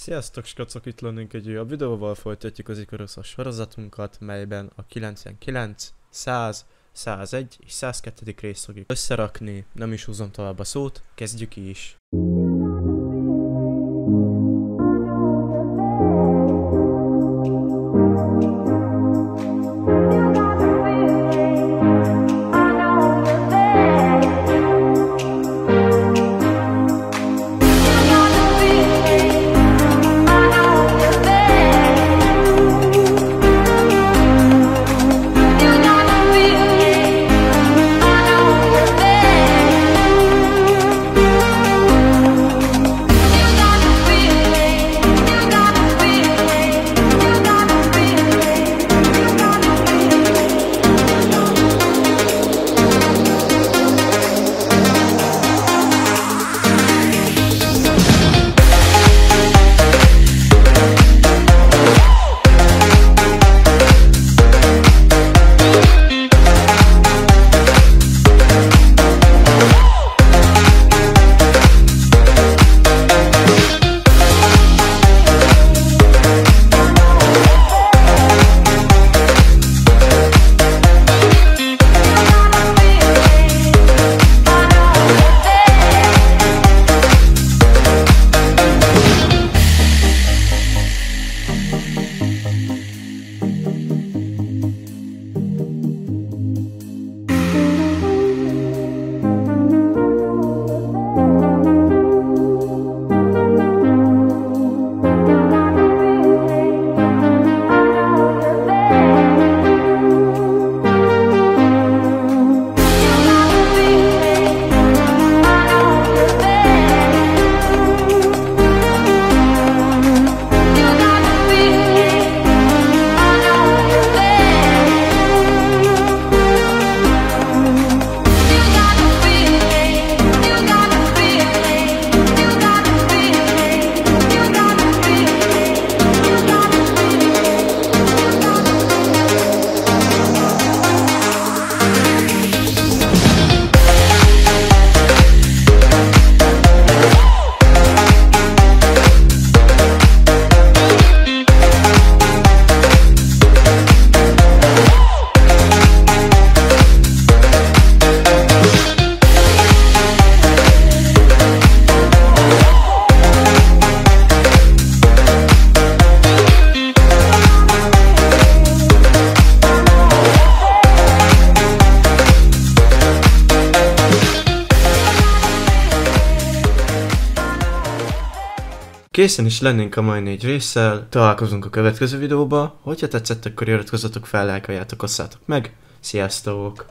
Sziasztok skacok, itt lennünk egy újabb videóval, folytatjuk az Icarus sorozatunkat, melyben a 99, 100, 101 és 102. részt fogjuk összerakni, nem is húzom tovább a szót, kezdjük is! Készen is lennénk a mai négy résszel, találkozunk a következő videóba, hogyha tetszett, akkor iratkozzatok fel, lájkoljátok, osszátok meg, sziasztok!